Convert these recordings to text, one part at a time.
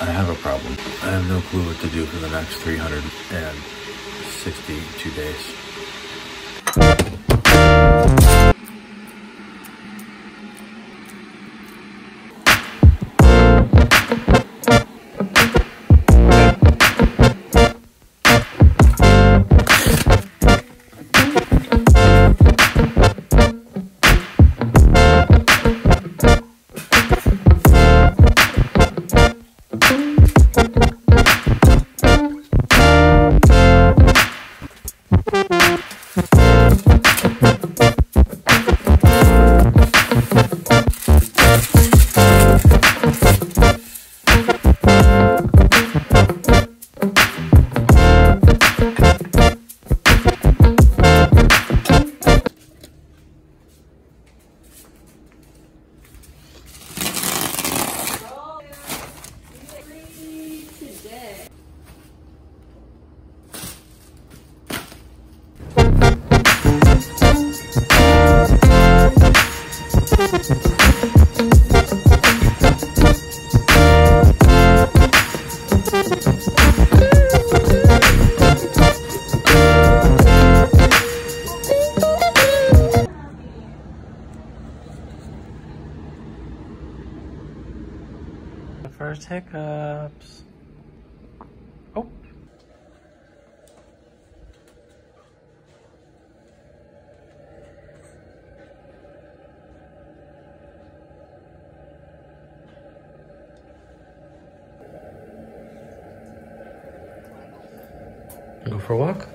I have a problem. I have no clue what to do for the next 362 days. First hiccups. Oh. Go for a walk.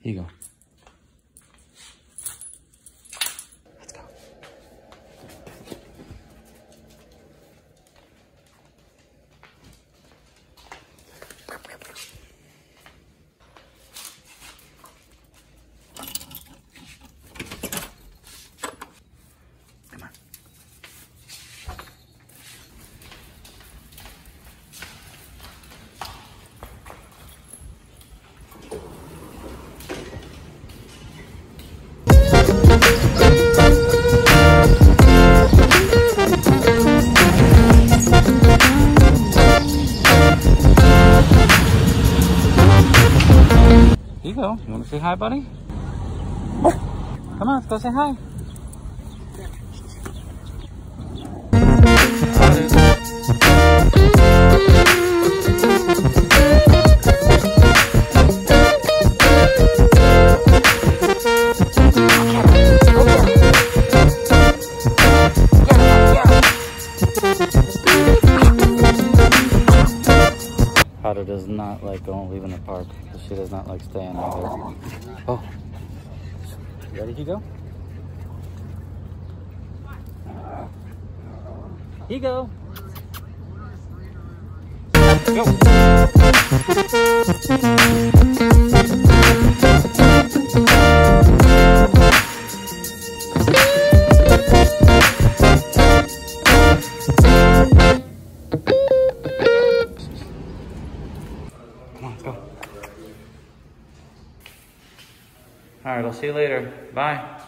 Here you go. You. You want to say hi, buddy? Come on, let's go say hi. Does not like going leaving the park. She does not like staying either. Oh, ready to go? Go. Go. All right, I'll see you later. Bye.